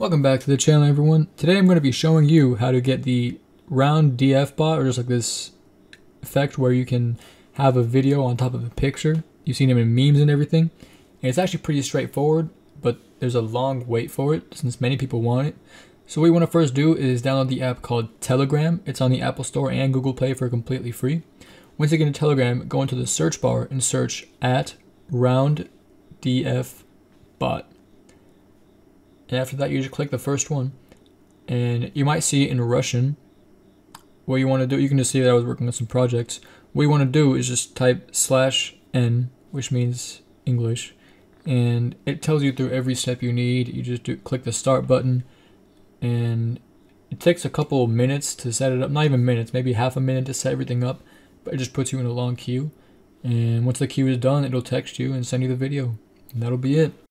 Welcome back to the channel everyone. Today I'm going to be showing you how to get the round DF bot or just like this effect where you can have a video on top of a picture. You've seen them in memes and everything. And it's actually pretty straightforward, but there's a long wait for it since many people want it. So what you want to first do is download the app called Telegram. It's on the Apple Store and Google Play for completely free. Once you get into Telegram, go into the search bar and search at round DF bot. And after that, you just click the first one. And you might see in Russian. What you want to do, you can just see that I was working on some projects. What you want to do is just type slash n, which means English. And it tells you through every step you need. You just do, click the start button. And it takes a couple minutes to set it up. Not even minutes, maybe half a minute to set everything up. But it just puts you in a long queue. And once the queue is done, it'll text you and send you the video. And that'll be it.